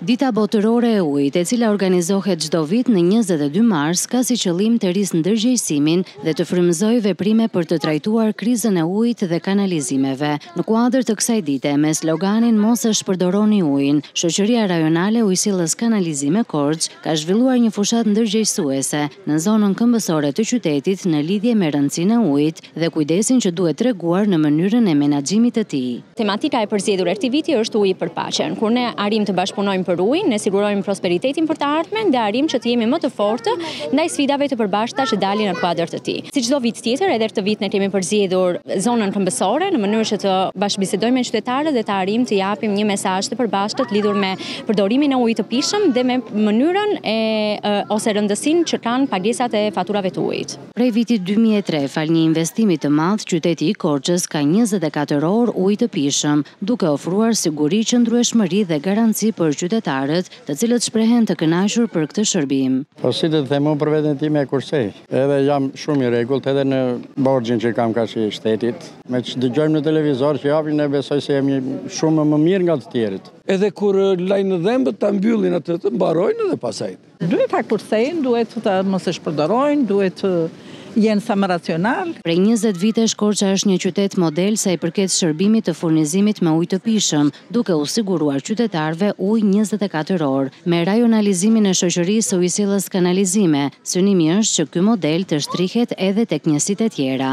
Dita Botërore e Ujit, e cila organizohet çdo vit në 22 mars, ka si qëllim të rrisë ndërgjegjësimin dhe të frymëzojë veprime për të trajtuar krizën e ujit dhe kanalizimeve. Në kuadër të kësaj dite, me sloganin Mos e shpërdoroni ujin, Shoqëria Rajonale Ujësjellës Kanalizime Korçë ka zhvilluar një fushatë ndërgjegjësuese në zonën këmbësore të qytetit në lidhje me rëndësinë e ujit dhe kujdesin që duhet treguar në mënyrën e menaxhimit të tij. Tematika e përzgjedhur e këtij viti është uji për paqen. Kur ne arrijmë të bashkëpunojmë për ujin, ne sigurojmë prosperitetin për të ardhmen dhe arrijmë që të jemi më të fortë ndaj sfidave të përbashkëta që dalin në kuadër të tij. Si çdo vit tjetër, edhe këtë vit ne kemi përzgjedhur zonën këmbësore në mënyrë që të bashkëbisedojmë me qytetarët dhe të arrijmë të japim një mesazh të përbashkët lidhur me përdorimin e ujit të pijshëm dhe me mënyrën e ose rëndësinë që kanë pagesat e faturave të ujit. Prej vitit dy mijë e tre, falë një investimi të madh, qyteti i Korçës ka njëzet e katër orë ujë të pijshëm, duke ofruar siguri, qëndrueshmëri dhe garanci për qytetarët, të cilët shprehen të kënaqur për këtë shërbim. Po si të them, unë për veten time kursej, edhe jam shumë i rregullt edhe në borxhin që kam karshi shtetit, me ç'dëgjojmë në televizor që japin e besoj se jemi shumë më mirë nga të tjerët. Edhe kur lajnë dhembët ta mbyllin atë të mbarojnë edhe pastaj. Duhet ta kursejnë, duhet të mos e shpërdorojnë, duhet të jenë sa më racional. Prej njëzet vitesh Korça është një qytet model sa i përket shërbimit të furnizimit me ujë të pijshëm, duke u siguruar qytetarëve ujë njëzet e katër orë. Me rajonalizimin e shoqërisë së ujësjellës kanalizime, synimi është që ky model të shtrihet edhe tek njësitë e tjera.